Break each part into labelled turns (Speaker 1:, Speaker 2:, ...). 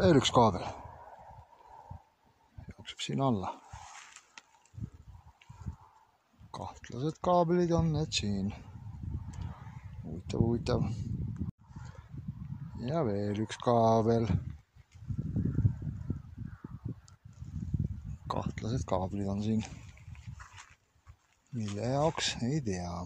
Speaker 1: veel üks kaabel. jookseb siin alla. kahtlased kaablid on need siin. huvitav, huvitav. ja veel üks kaabel. kahtlased kaablid on siin. mille jaoks, ei tea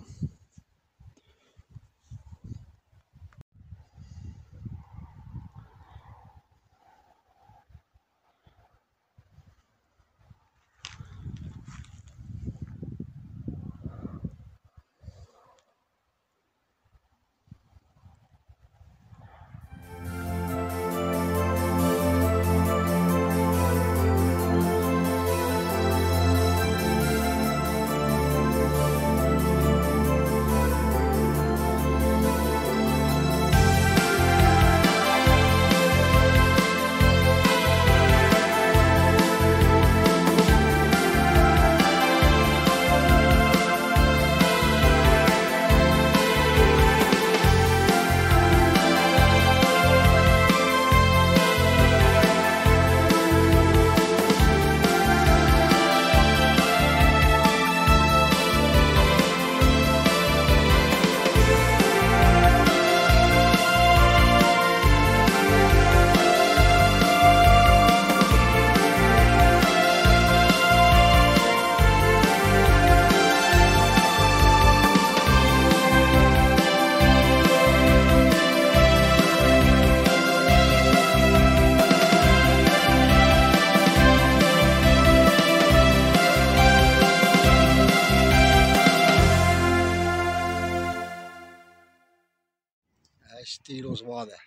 Speaker 1: hästi ilus vaade,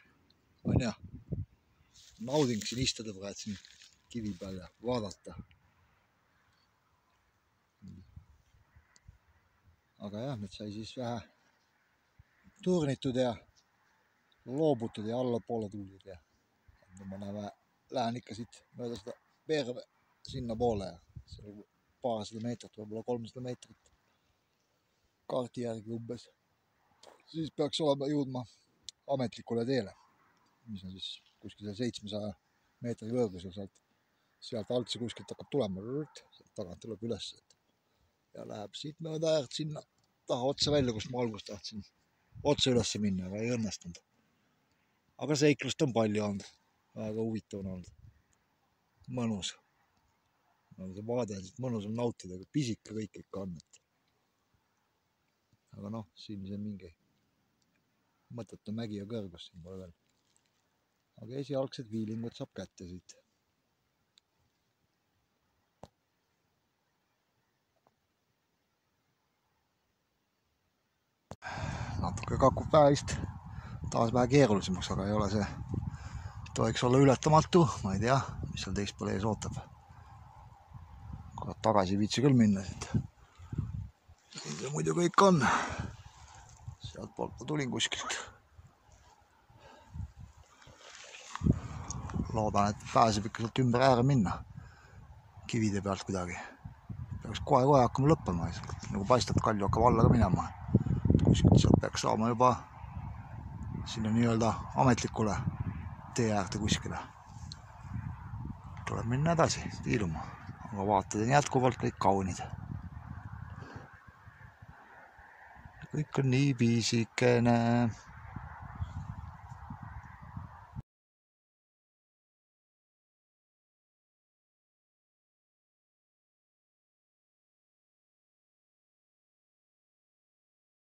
Speaker 1: on ju. nauding siin istuda praegu siin kivi peal ja vaadata. aga jah, nüüd sai siis vähe turnitud ja loobutud ja allapoole tuldud ja nüüd ma näen, lähen ikka siit mööda seda perve sinnapoole ja seal on paarsada meetrit, võib-olla kolmsada meetrit kaardi järgi umbes. siis peaks olema jõudma ametlikule teele, mis on siis kuskil seal seitsmesaja meetri kõrgusel sealt, sealt alt see kuskilt hakkab tulema, sealt tagant tuleb üles, ja läheb siit mööda äärt sinna taha otsa välja, kust ma alguses tahtsin otse üles minna, aga ei õnnestunud. aga seiklust on palju olnud, väga huvitav on olnud, mõnus. no see vaade on siit mõnus on nautida, aga pisike kõik ikka on, et aga noh, siin see mingi mõttetu mägi ja kõrgus siin pole veel. aga esialgsed viilingud saab kätte siit. natuke kakub päevist taas vähe keerulisemaks, aga ei ole see, tohiks olla ületamatu, ma ei tea, mis seal teispool ees ootab. kurat, tagasi ei viitsi küll minna siit. siin see muidu kõik on ma tulin kuskilt. loodan, et pääseb ikka sealt ümber ääre minna, kivide pealt kuidagi. peaks kohe-kohe hakkama lõppema, nagu paistab, Kalju hakkab alla ka minema. kuskilt sealt peaks saama juba sinna nii-öelda ametlikule tee äärde kuskile. tuleb minna edasi, tiiruma, aga vaated on jätkuvalt kõik kaunid kõik on nii pisikene